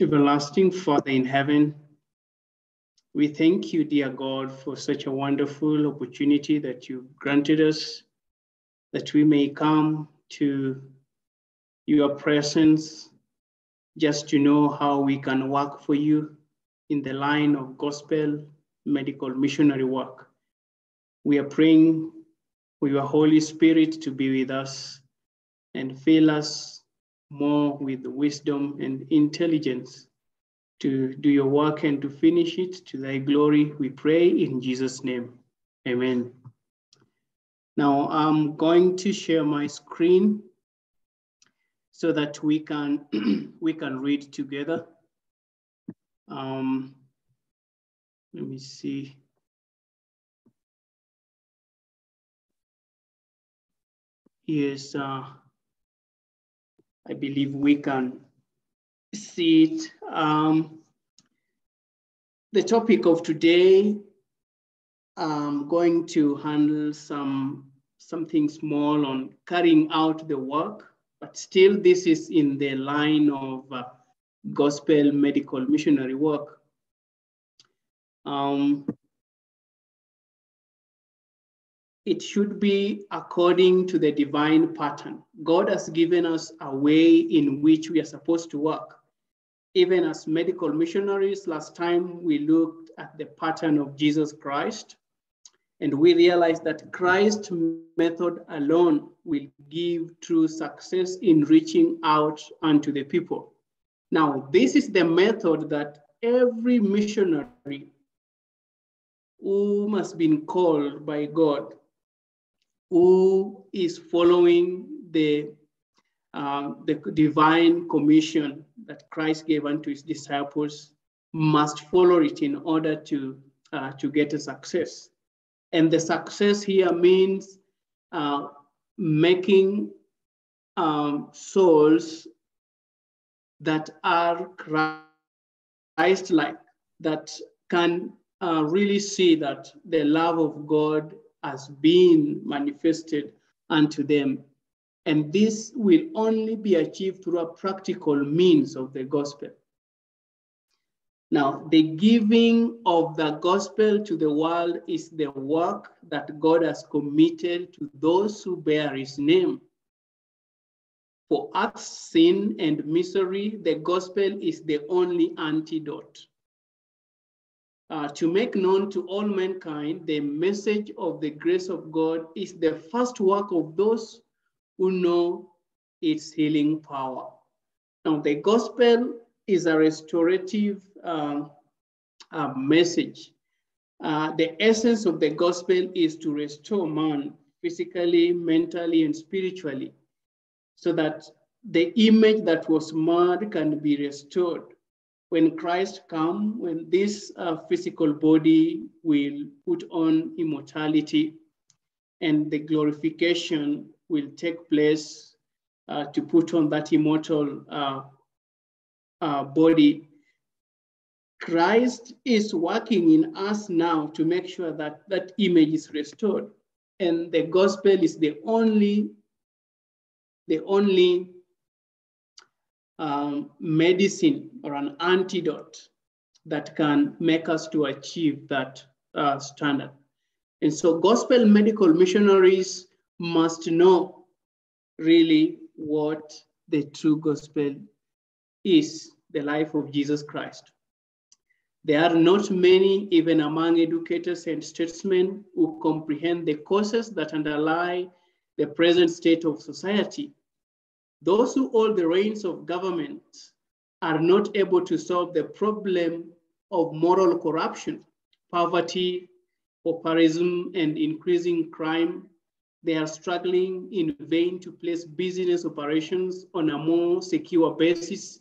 Everlasting Father in heaven, we thank you, dear God, for such a wonderful opportunity that you've granted us, that we may come to your presence just to know how we can work for you in the line of gospel medical missionary work. We are praying for your Holy Spirit to be with us and fill us more with wisdom and intelligence to do your work and to finish it to thy glory. We pray in Jesus' name. Amen. Now I'm going to share my screen so that we can we can read together. Um, let me see. Yes, uh, I believe we can see it. Um, the topic of today, I'm going to handle some something small on carrying out the work, but still this is in the line of uh, gospel medical missionary work. Um, it should be according to the divine pattern. God has given us a way in which we are supposed to work. Even as medical missionaries, last time we looked at the pattern of Jesus Christ, and we realized that Christ's method alone will give true success in reaching out unto the people. Now, this is the method that every missionary who must been called by God, who is following the, uh, the divine commission that Christ gave unto his disciples, must follow it in order to, uh, to get a success. And the success here means uh, making um, souls that are Christ-like, that can uh, really see that the love of God has been manifested unto them. And this will only be achieved through a practical means of the gospel. Now, the giving of the gospel to the world is the work that God has committed to those who bear his name. For us, sin, and misery, the gospel is the only antidote uh, to make known to all mankind the message of the grace of God is the first work of those who know its healing power. Now, the gospel is a restorative uh, uh, message. The essence of the gospel is to restore man physically, mentally, and spiritually so that the image that was marred can be restored when Christ come, when this uh, physical body will put on immortality and the glorification will take place uh, to put on that immortal uh, uh body, Christ is working in us now to make sure that that image is restored. And the gospel is the only, the only um, medicine or an antidote that can make us to achieve that uh, standard. And so gospel medical missionaries must know really what the true gospel is, the life of Jesus Christ. There are not many, even among educators and statesmen, who comprehend the causes that underlie the present state of society those who hold the reins of government are not able to solve the problem of moral corruption, poverty, pauperism, and increasing crime. They are struggling in vain to place business operations on a more secure basis.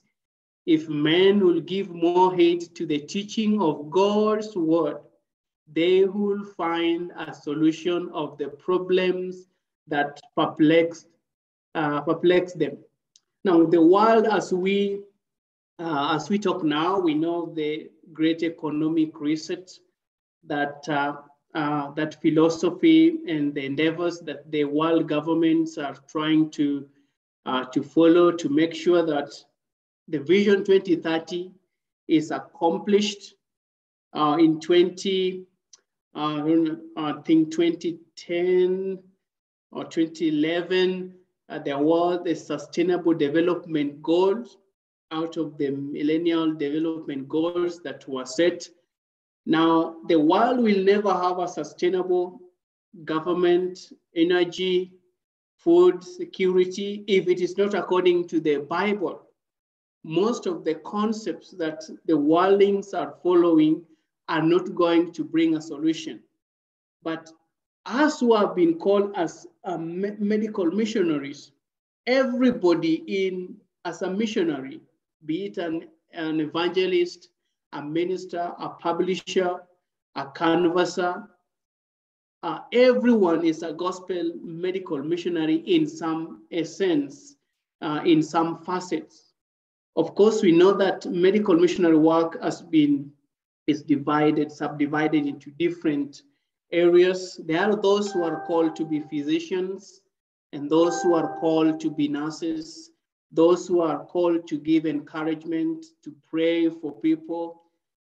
If men will give more heed to the teaching of God's word, they will find a solution of the problems that perplex uh, perplex them. Now, the world as we uh, as we talk now, we know the great economic reset that uh, uh, that philosophy and the endeavors that the world governments are trying to uh, to follow to make sure that the Vision 2030 is accomplished uh, in 20, uh, I think 2010 or 2011, uh, there was the Sustainable Development Goals out of the Millennial Development Goals that were set. Now, the world will never have a sustainable government, energy, food security if it is not according to the Bible. Most of the concepts that the worldlings are following are not going to bring a solution. But us who have been called as me medical missionaries, everybody in as a missionary, be it an, an evangelist, a minister, a publisher, a canvasser, uh, everyone is a gospel medical missionary in some essence, uh, in some facets. Of course, we know that medical missionary work has been is divided, subdivided into different areas. There are those who are called to be physicians and those who are called to be nurses, those who are called to give encouragement, to pray for people,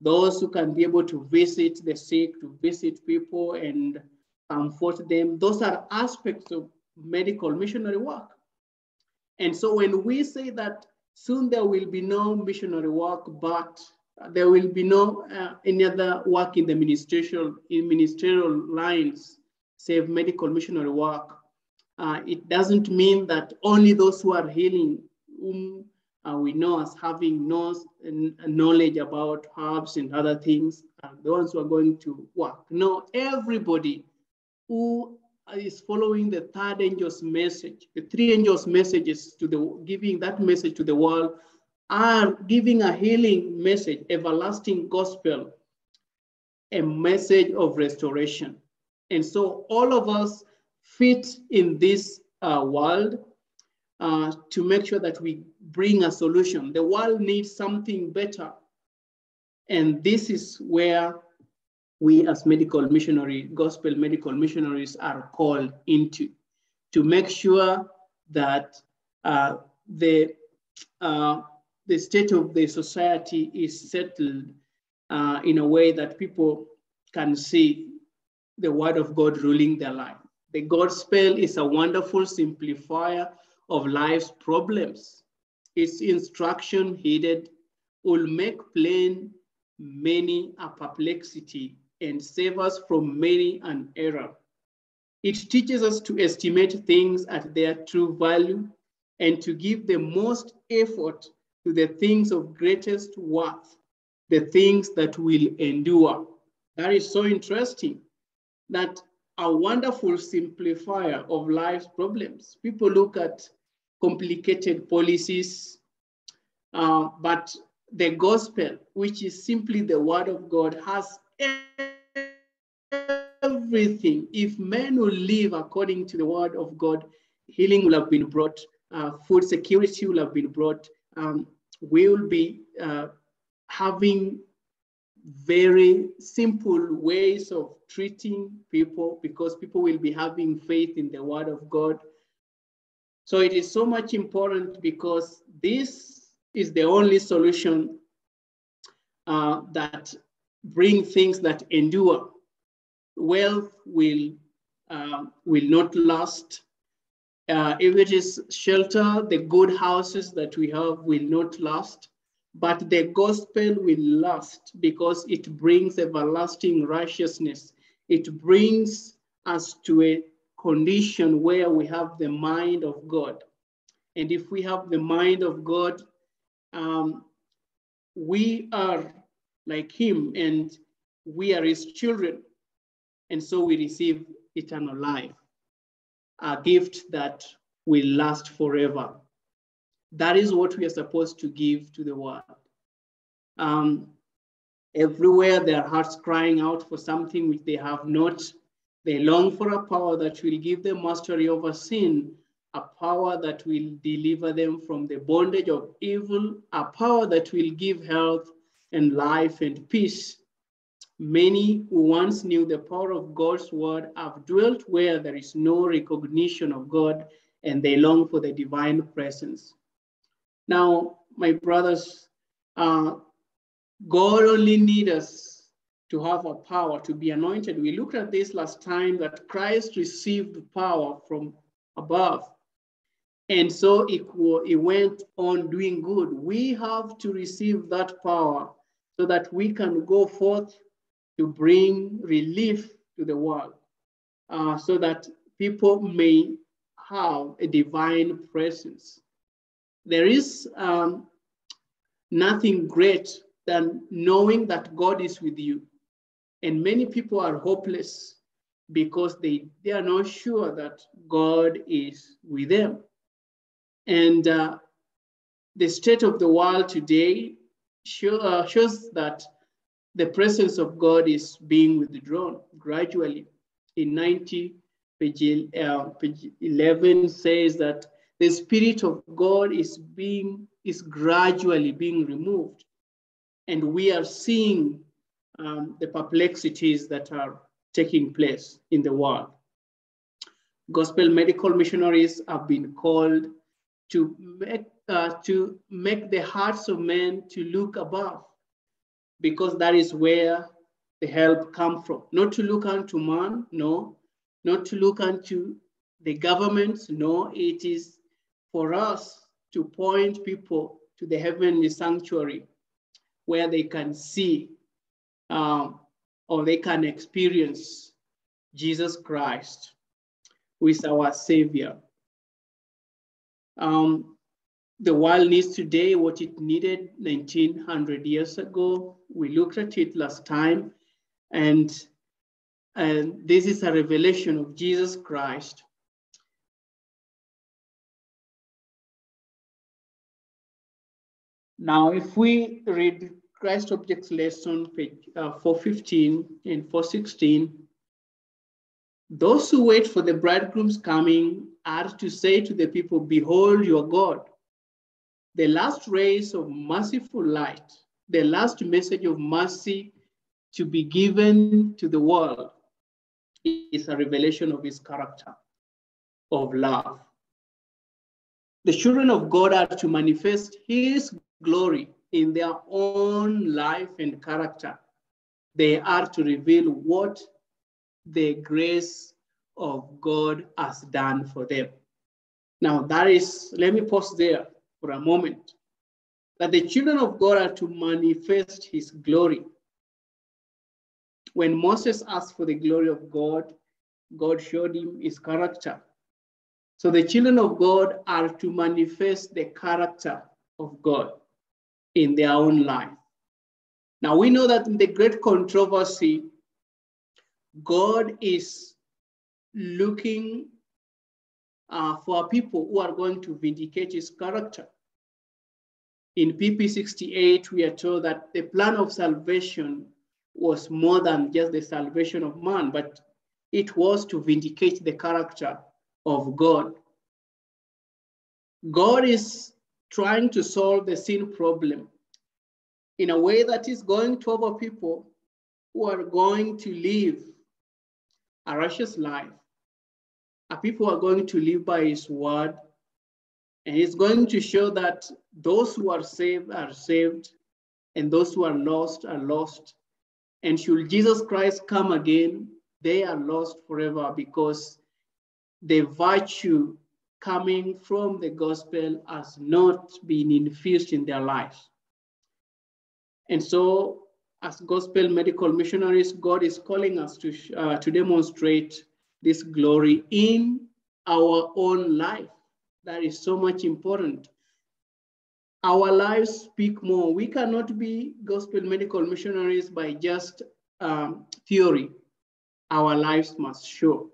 those who can be able to visit the sick, to visit people and comfort them. Those are aspects of medical missionary work. And so when we say that soon there will be no missionary work, but there will be no uh, any other work in the ministerial, in ministerial lines, save medical missionary work. Uh, it doesn't mean that only those who are healing, whom uh, we know as having knows, knowledge about herbs and other things, are the ones who are going to work. No, everybody who is following the third angel's message, the three angels' messages to the giving that message to the world are giving a healing message, everlasting gospel, a message of restoration. And so all of us fit in this uh, world uh, to make sure that we bring a solution. The world needs something better. And this is where we as medical missionary, gospel medical missionaries are called into to make sure that uh, the uh, the state of the society is settled uh, in a way that people can see the word of God ruling their life. The gospel is a wonderful simplifier of life's problems. Its instruction heeded will make plain many a perplexity and save us from many an error. It teaches us to estimate things at their true value and to give the most effort to the things of greatest worth, the things that will endure. That is so interesting that a wonderful simplifier of life's problems. People look at complicated policies, uh, but the gospel, which is simply the word of God, has everything. If men will live according to the word of God, healing will have been brought, uh, food security will have been brought, um, we will be uh, having very simple ways of treating people because people will be having faith in the word of God. So it is so much important because this is the only solution uh, that bring things that endure. Wealth will, uh, will not last. Uh, if it is shelter, the good houses that we have will not last, but the gospel will last because it brings everlasting righteousness. It brings us to a condition where we have the mind of God. And if we have the mind of God, um, we are like him and we are his children. And so we receive eternal life a gift that will last forever. That is what we are supposed to give to the world. Um, everywhere, their hearts crying out for something which they have not. They long for a power that will give them mastery over sin, a power that will deliver them from the bondage of evil, a power that will give health and life and peace. Many who once knew the power of God's word have dwelt where there is no recognition of God and they long for the divine presence. Now, my brothers, uh, God only needs us to have a power to be anointed. We looked at this last time that Christ received power from above. And so it, went on doing good. We have to receive that power so that we can go forth to bring relief to the world, uh, so that people may have a divine presence. There is um, nothing great than knowing that God is with you. And many people are hopeless because they, they are not sure that God is with them. And uh, the state of the world today show, uh, shows that the presence of God is being withdrawn gradually. In 9T, page, uh, page 11 says that the Spirit of God is being is gradually being removed. And we are seeing um, the perplexities that are taking place in the world. Gospel medical missionaries have been called to make, uh, to make the hearts of men to look above, because that is where the help come from. Not to look unto man, no. Not to look unto the governments, no. It is for us to point people to the heavenly sanctuary where they can see um, or they can experience Jesus Christ, who is our Savior. Um, the world needs today what it needed 1900 years ago. We looked at it last time, and, and this is a revelation of Jesus Christ. Now, if we read Christ Objects Lesson, page uh, 415 and 416, those who wait for the bridegroom's coming are to say to the people, Behold your God. The last rays of merciful light, the last message of mercy to be given to the world is a revelation of his character, of love. The children of God are to manifest his glory in their own life and character. They are to reveal what the grace of God has done for them. Now, that is, let me pause there for a moment. That the children of God are to manifest his glory. When Moses asked for the glory of God, God showed him his character. So the children of God are to manifest the character of God in their own life. Now we know that in the great controversy, God is looking uh, for people who are going to vindicate his character. In PP 68, we are told that the plan of salvation was more than just the salvation of man, but it was to vindicate the character of God. God is trying to solve the sin problem in a way that is going to over people who are going to live a righteous life. A people are going to live by his word. And it's going to show that those who are saved are saved, and those who are lost are lost. And should Jesus Christ come again, they are lost forever because the virtue coming from the gospel has not been infused in their lives. And so, as gospel medical missionaries, God is calling us to, uh, to demonstrate this glory in our own life. That is so much important. Our lives speak more. We cannot be gospel medical missionaries by just um, theory. Our lives must show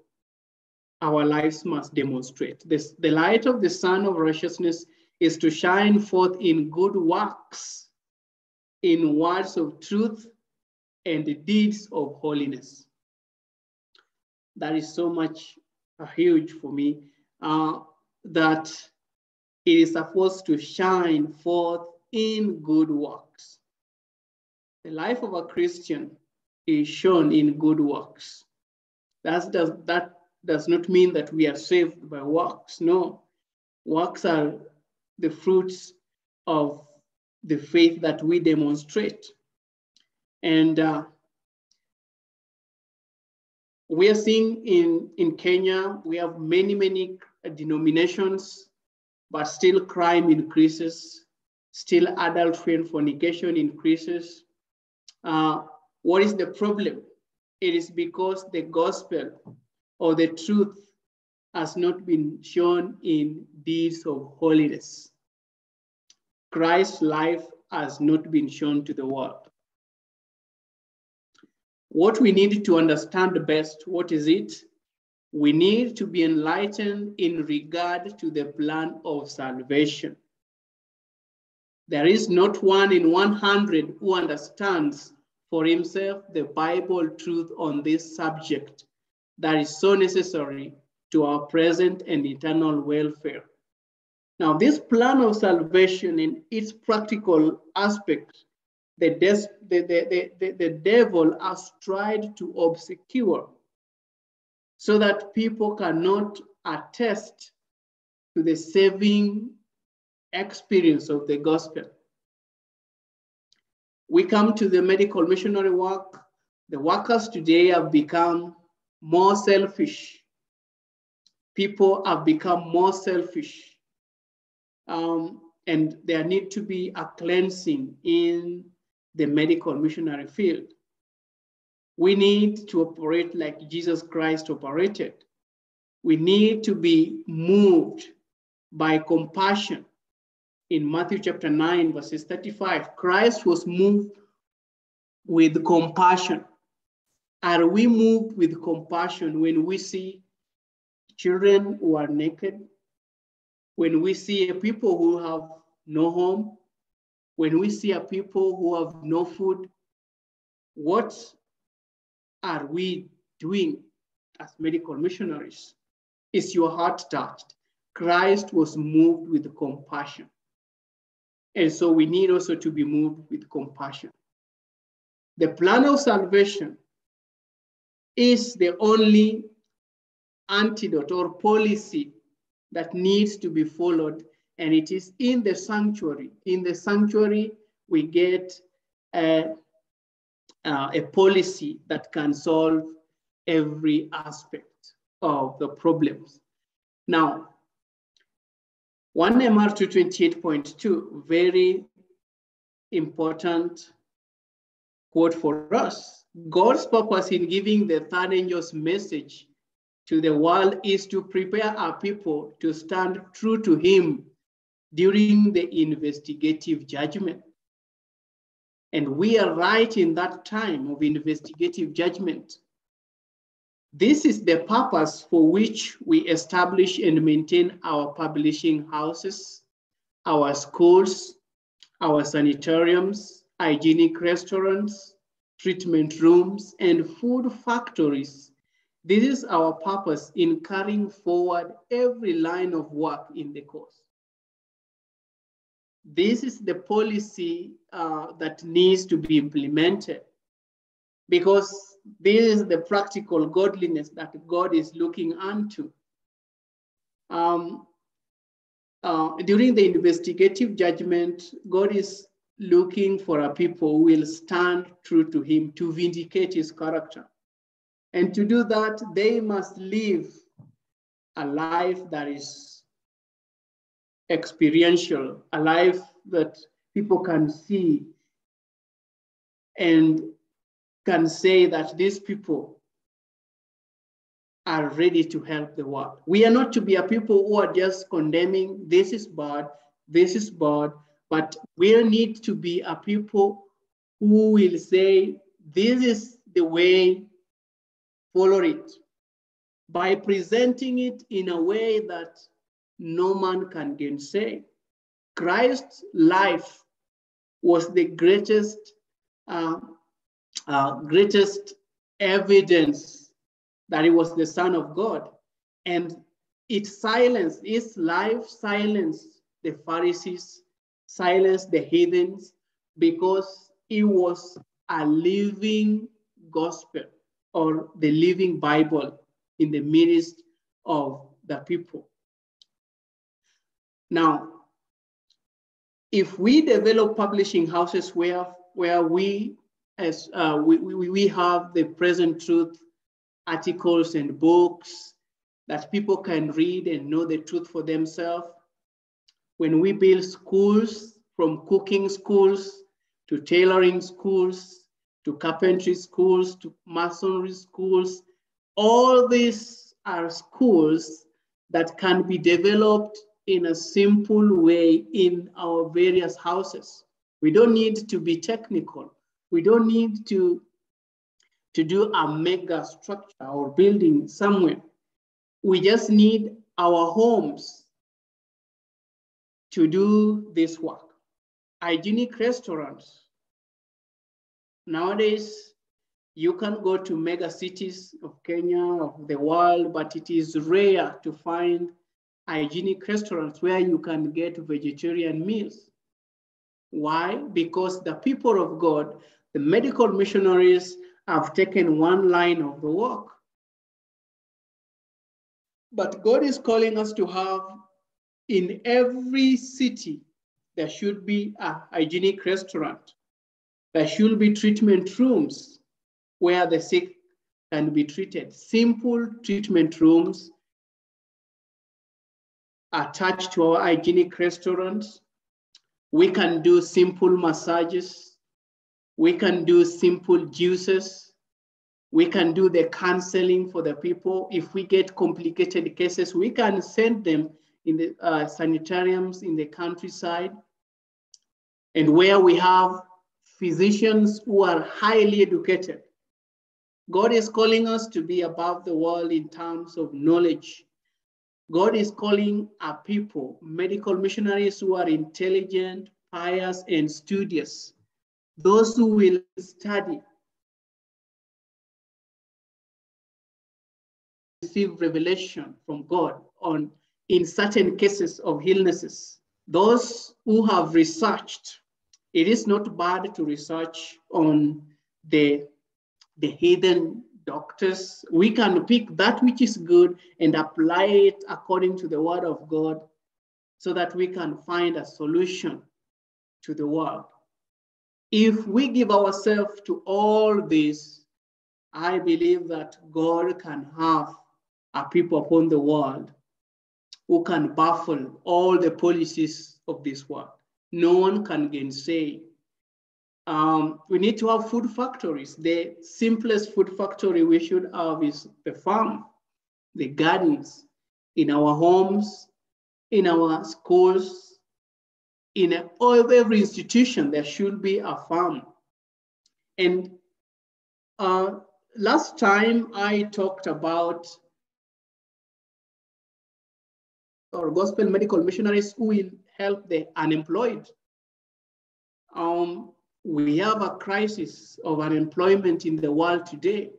our lives must demonstrate. This, the light of the Sun of Righteousness is to shine forth in good works, in words of truth, and deeds of holiness. That is so much uh, huge for me uh, that it is supposed to shine forth in good works. The life of a Christian is shown in good works. That, that does not mean that we are saved by works. No, works are the fruits of the faith that we demonstrate. And uh, we are seeing in, in Kenya, we have many, many denominations, but still crime increases, still adultery and fornication increases. Uh, what is the problem? It is because the gospel or the truth has not been shown in deeds of holiness. Christ's life has not been shown to the world. What we need to understand best, what is it? We need to be enlightened in regard to the plan of salvation. There is not one in 100 who understands for himself the Bible truth on this subject that is so necessary to our present and eternal welfare. Now, this plan of salvation in its practical aspect, the, the, the, the, the devil has tried to obscure so that people cannot attest to the saving experience of the gospel. We come to the medical missionary work. The workers today have become more selfish. People have become more selfish. Um, and there need to be a cleansing in the medical missionary field. We need to operate like Jesus Christ operated. We need to be moved by compassion. In Matthew chapter 9, verses 35, Christ was moved with compassion. Are we moved with compassion when we see children who are naked? When we see people who have no home? When we see a people who have no food? What are we doing as medical missionaries? Is your heart touched? Christ was moved with compassion. And so we need also to be moved with compassion. The plan of salvation is the only antidote or policy that needs to be followed. And it is in the sanctuary. In the sanctuary, we get a, uh, a policy that can solve every aspect of the problems. Now, 1 MR 228.2, very important quote for us. God's purpose in giving the third angel's message to the world is to prepare our people to stand true to him during the investigative judgment. And we are right in that time of investigative judgment. This is the purpose for which we establish and maintain our publishing houses, our schools, our sanitariums, hygienic restaurants, treatment rooms, and food factories. This is our purpose in carrying forward every line of work in the course. This is the policy uh, that needs to be implemented because this is the practical godliness that God is looking unto. Um, uh, during the investigative judgment, God is looking for a people who will stand true to him to vindicate his character. And to do that, they must live a life that is experiential, a life that people can see and can say that these people are ready to help the world. We are not to be a people who are just condemning, this is bad, this is bad, but we need to be a people who will say, this is the way, follow it. By presenting it in a way that no man can gainsay. Christ's life was the greatest, uh, uh, greatest evidence that he was the Son of God. And it silenced, his life silenced the Pharisees silenced the heathens because it was a living gospel or the living Bible in the midst of the people. Now, if we develop publishing houses where, where we, as uh, we, we, we have the present truth articles and books that people can read and know the truth for themselves, when we build schools, from cooking schools to tailoring schools, to carpentry schools, to masonry schools, all these are schools that can be developed in a simple way in our various houses. We don't need to be technical. We don't need to, to do a mega structure or building somewhere. We just need our homes to do this work. Hygienic restaurants. Nowadays, you can go to mega cities of Kenya, of the world, but it is rare to find hygienic restaurants where you can get vegetarian meals. Why? Because the people of God, the medical missionaries, have taken one line of the work. But God is calling us to have in every city, there should be a hygienic restaurant. There should be treatment rooms where the sick can be treated. Simple treatment rooms attached to our hygienic restaurants. We can do simple massages. We can do simple juices. We can do the counseling for the people. If we get complicated cases, we can send them in the uh, sanitariums in the countryside and where we have physicians who are highly educated. God is calling us to be above the world in terms of knowledge. God is calling our people, medical missionaries who are intelligent, pious, and studious, those who will study, receive revelation from God on in certain cases of illnesses. Those who have researched, it is not bad to research on the, the hidden doctors. We can pick that which is good and apply it according to the word of God so that we can find a solution to the world. If we give ourselves to all this, I believe that God can have a people upon the world who can baffle all the policies of this world. No one can gainsay. Um, we need to have food factories. The simplest food factory we should have is the farm, the gardens, in our homes, in our schools, in every institution, there should be a farm. And uh, last time I talked about or gospel medical missionaries who will help the unemployed. Um, we have a crisis of unemployment in the world today,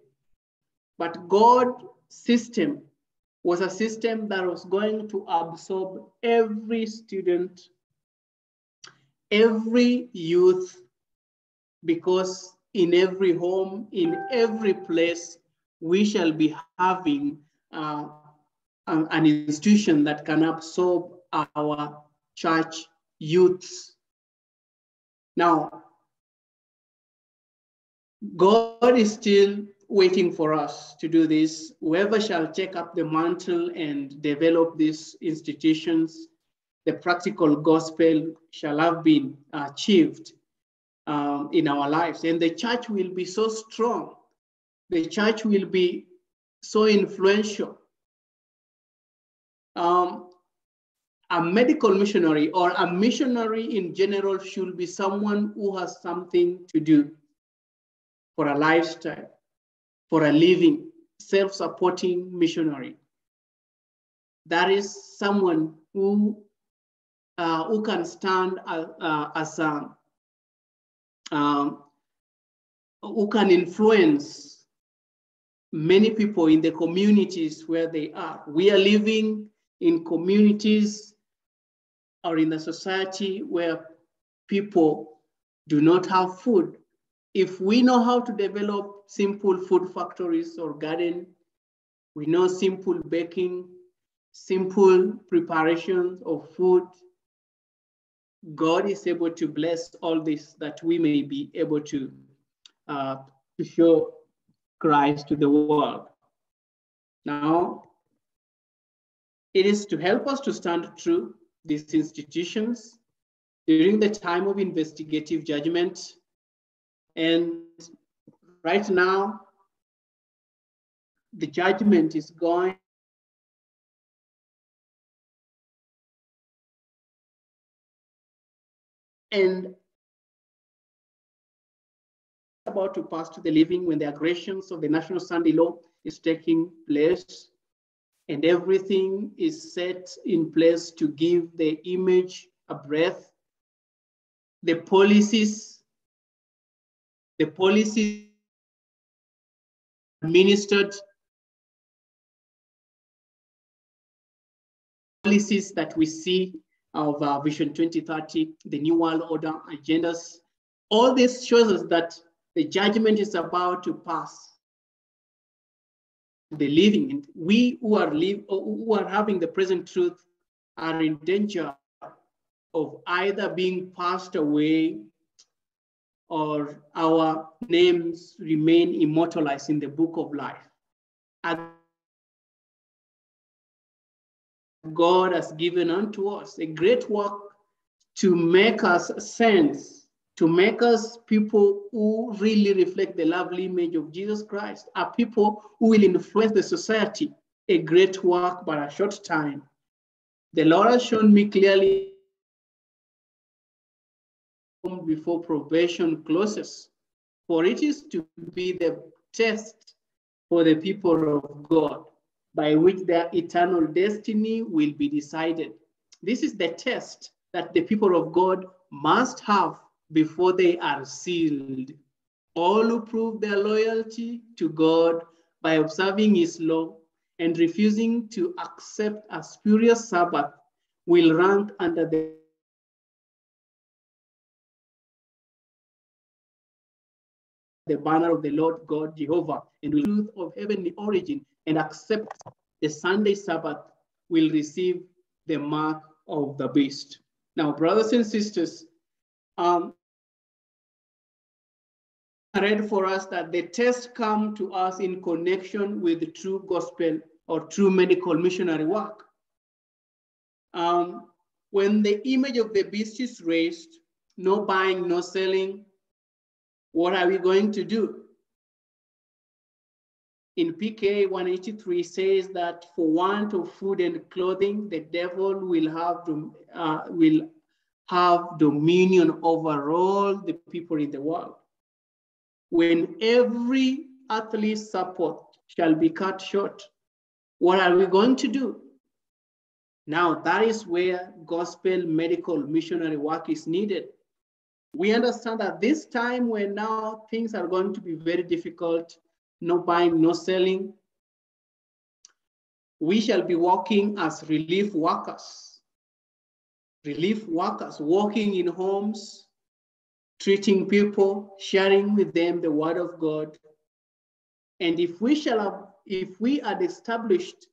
but God system was a system that was going to absorb every student, every youth, because in every home, in every place, we shall be having uh, an institution that can absorb our church youths. Now, God is still waiting for us to do this. Whoever shall take up the mantle and develop these institutions, the practical gospel shall have been achieved um, in our lives. And the church will be so strong. The church will be so influential um, a medical missionary or a missionary in general should be someone who has something to do for a lifestyle, for a living, self-supporting missionary. That is someone who uh, who can stand uh, uh, as a um, who can influence many people in the communities where they are. We are living in communities or in the society where people do not have food. If we know how to develop simple food factories or garden, we know simple baking, simple preparations of food, God is able to bless all this that we may be able to, uh, to show Christ to the world. Now, it is to help us to stand true these institutions during the time of investigative judgment. And right now, the judgment is going and about to pass to the living when the aggressions of the National Sunday Law is taking place and everything is set in place to give the image a breath. The policies, the policies administered policies that we see of uh, Vision 2030, the New World Order agendas. All this shows us that the judgment is about to pass. The living, and we who are live, who are having the present truth are in danger of either being passed away or our names remain immortalized in the book of life. God has given unto us a great work to make us saints, to make us people who really reflect the lovely image of Jesus Christ, are people who will influence the society. A great work, but a short time. The Lord has shown me clearly before probation closes, for it is to be the test for the people of God by which their eternal destiny will be decided. This is the test that the people of God must have before they are sealed. All who prove their loyalty to God by observing his law and refusing to accept a spurious Sabbath will rank under the the banner of the Lord God Jehovah and the truth of heavenly origin and accept the Sunday Sabbath will receive the mark of the beast. Now, brothers and sisters, um, I read for us that the test come to us in connection with the true gospel or true medical missionary work. Um, when the image of the beast is raised, no buying, no selling, what are we going to do? in PK 183 says that for want of food and clothing, the devil will have, uh, will have dominion over all the people in the world. When every earthly support shall be cut short, what are we going to do? Now, that is where gospel medical missionary work is needed. We understand that this time when now things are going to be very difficult, no buying, no selling. We shall be working as relief workers. Relief workers, working in homes, treating people, sharing with them the word of God. And if we shall have, if we had established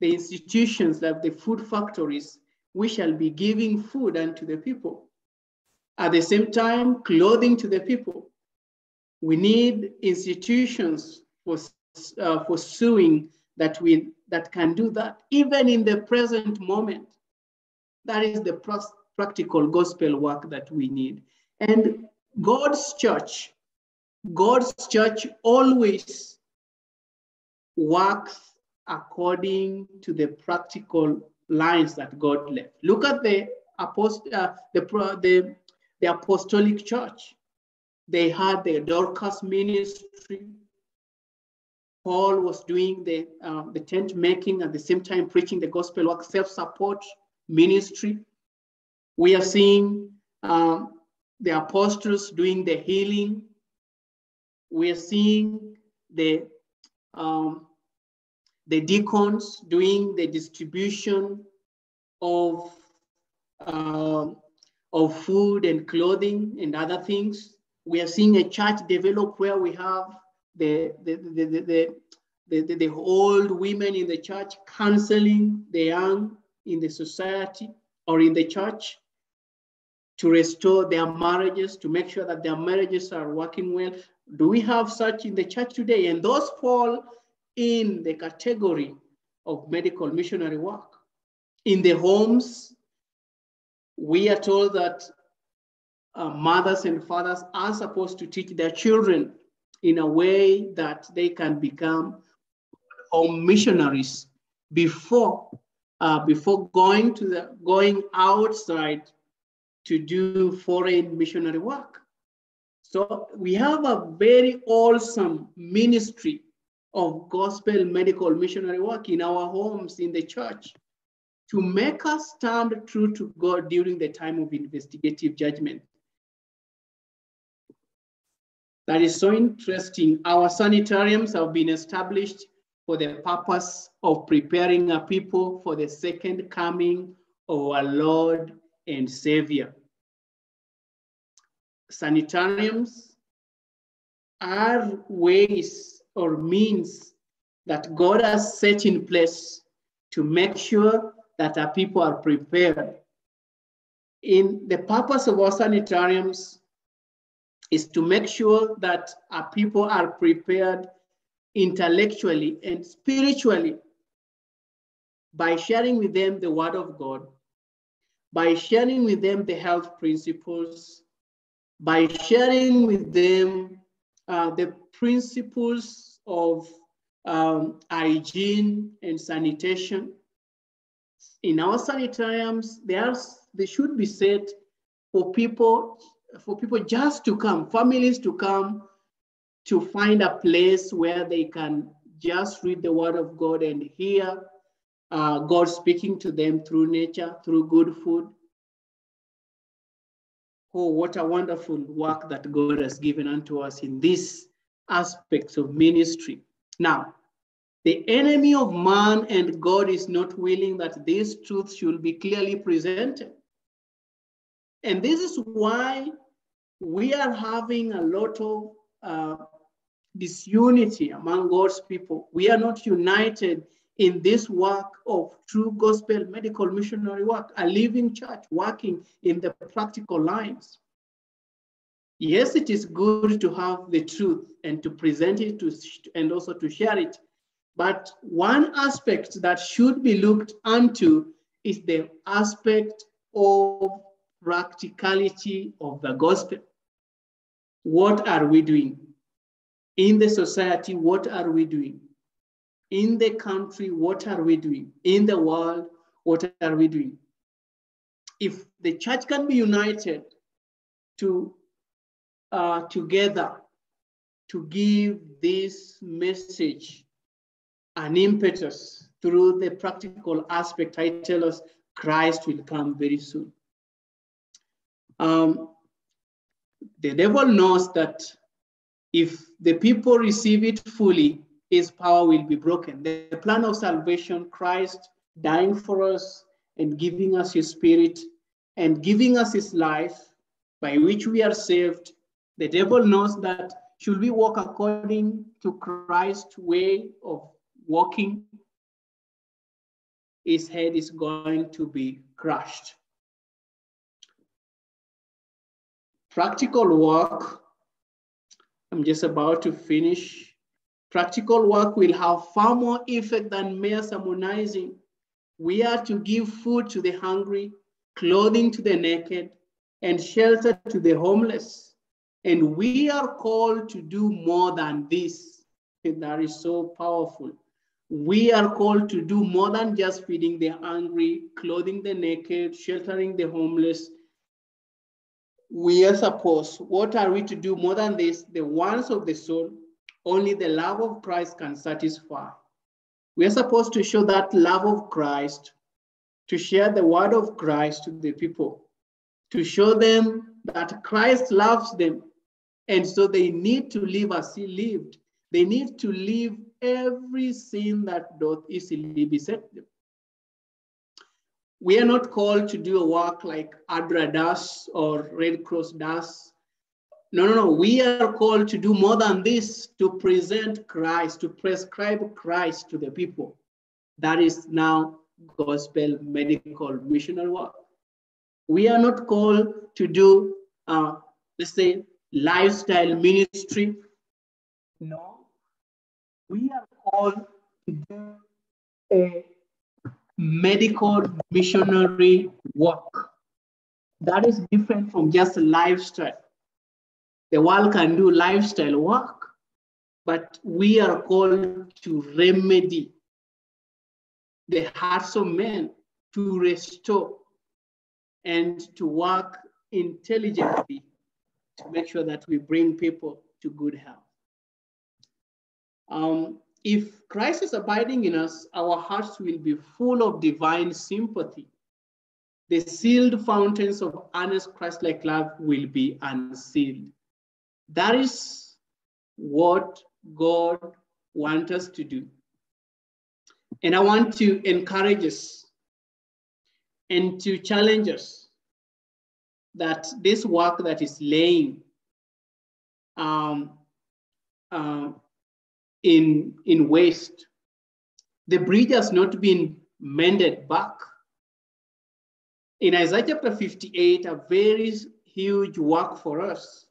the institutions like the food factories, we shall be giving food unto the people. At the same time, clothing to the people. We need institutions for, uh, for suing that, we, that can do that, even in the present moment. That is the practical gospel work that we need. And God's church, God's church always works according to the practical lines that God left. Look at the, apost- uh, the, the, the apostolic church. They had the Dorcas ministry. Paul was doing the, uh, the tent making at the same time preaching the gospel work, self-support ministry. We are seeing um, the apostles doing the healing. We are seeing the, um, the deacons doing the distribution of, uh, of food and clothing and other things. We are seeing a church develop where we have the, the, the, the, the, the, the old women in the church counseling the young in the society or in the church. to restore their marriages, to make sure that their marriages are working well. Do we have such in the church today? And those fall in the category of medical missionary work. In the homes, we are told that uh, mothers and fathers are supposed to teach their children in a way that they can become home missionaries before uh, before going to the going outside to do foreign missionary work. So we have a very awesome ministry of gospel medical missionary work in our homes in the church to make us stand true to God during the time of investigative judgment. That is so interesting. Our sanitariums have been established for the purpose of preparing a people for the second coming of our Lord and Savior. Sanitariums are ways or means that God has set in place to make sure that our people are prepared. In the purpose of our sanitariums is to make sure that our people are prepared intellectually and spiritually by sharing with them the word of God, by sharing with them the health principles, by sharing with them uh, the principles of um, hygiene and sanitation. In our sanitariums, there's, they should be set for people, for people just to come, families to come to find a place where they can just read the word of God and hear uh, God speaking to them through nature, through good food. Oh, what a wonderful work that God has given unto us in these aspects of ministry. Now, the enemy of man and God is not willing that this truth should be clearly presented. And this is why we are having a lot of uh, disunity among God's people. We are not united in this work of true gospel medical missionary work, a living church working in the practical lines. Yes, it is good to have the truth and to present it to, and also to share it. But one aspect that should be looked unto is the aspect of practicality of the gospel. What are we doing? In the society, what are we doing? In the country, what are we doing? In the world, what are we doing? If the church can be united to uh, together to give this message an impetus through the practical aspect, I tell us Christ will come very soon. Um, the devil knows that if the people receive it fully, his power will be broken. The plan of salvation, Christ dying for us and giving us his spirit and giving us his life by which we are saved, the devil knows that should we walk according to Christ's way of walking, his head is going to be crushed. Practical work I'm just about to finish. Practical work will have far more effect than mere sermonizing. We are to give food to the hungry, clothing to the naked, and shelter to the homeless. And we are called to do more than this. And that is so powerful. We are called to do more than just feeding the hungry, clothing the naked, sheltering the homeless, we are supposed, what are we to do more than this? The wants of the soul, only the love of Christ can satisfy. We are supposed to show that love of Christ, to share the word of Christ to the people, to show them that Christ loves them. And so they need to live as he lived. They need to leave every sin that doth easily beset them. We are not called to do a work like ADRA does or Red Cross does. No, no, no. We are called to do more than this to present Christ, to prescribe Christ to the people. That is now gospel medical missionary work. We are not called to do, uh, let's say, lifestyle ministry. No. We are called to do a medical missionary work. That is different from just lifestyle. The world can do lifestyle work, but we are called to remedy the hearts of men, to restore and to work intelligently to make sure that we bring people to good health. Um, if Christ is abiding in us, our hearts will be full of divine sympathy. The sealed fountains of honest Christ like love will be unsealed. That is what God wants us to do. And I want to encourage us and to challenge us that this work that is laying um, uh, in, in waste, the bridge has not been mended back. In Isaiah chapter 58, a very huge work for us.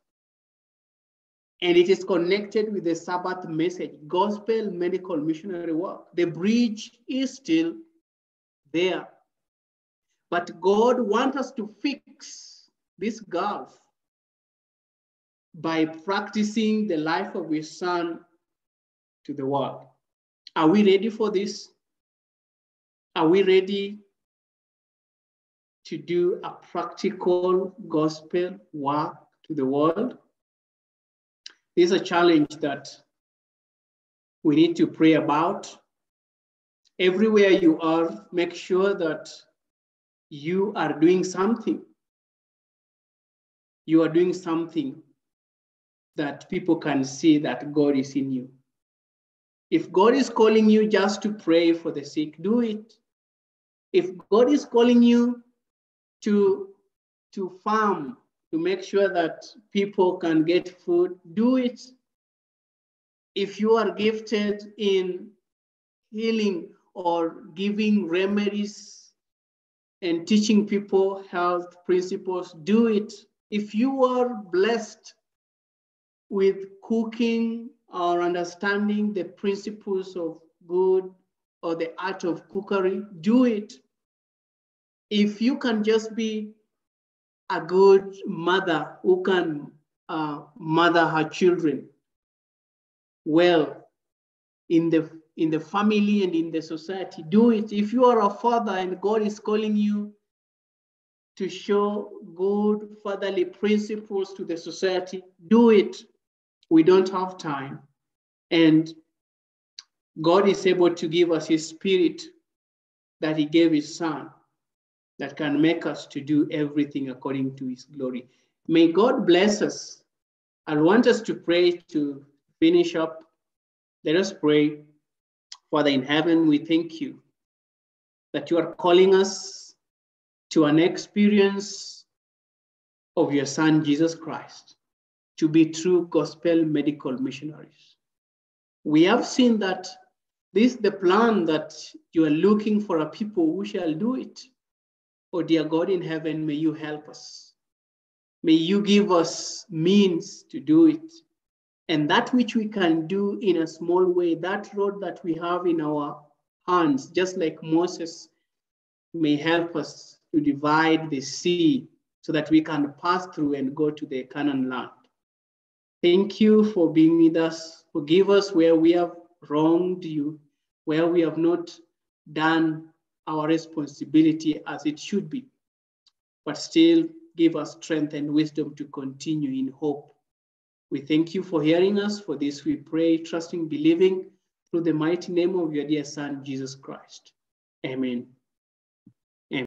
And it is connected with the Sabbath message, gospel medical missionary work. The bridge is still there. But God wants us to fix this gulf by practicing the life of his son to the world. Are we ready for this? Are we ready to do a practical gospel work to the world? This is a challenge that we need to pray about. Everywhere you are, make sure that you are doing something. You are doing something that people can see that God is in you. If God is calling you just to pray for the sick, do it. If God is calling you to, to farm, to make sure that people can get food, do it. If you are gifted in healing or giving remedies and teaching people health principles, do it. If you are blessed with cooking or understanding the principles of good or the art of cookery, do it. If you can just be a good mother who can uh, mother her children well in the in the family and in the society, do it. If you are a father and God is calling you to show good fatherly principles to the society, do it we don't have time. And God is able to give us his spirit that he gave his son that can make us to do everything according to his glory. May God bless us. I want us to pray to finish up. Let us pray. Father in heaven, we thank you that you are calling us to an experience of your son, Jesus Christ to be true gospel medical missionaries. We have seen that this is the plan that you are looking for a people who shall do it. Oh, dear God in heaven, may you help us. May you give us means to do it. And that which we can do in a small way, that road that we have in our hands, just like Moses, may help us to divide the sea so that we can pass through and go to the Canaan land. Thank you for being with us. Forgive us where we have wronged you, where we have not done our responsibility as it should be, but still give us strength and wisdom to continue in hope. We thank you for hearing us. For this we pray, trusting, believing through the mighty name of your dear Son, Jesus Christ. Amen.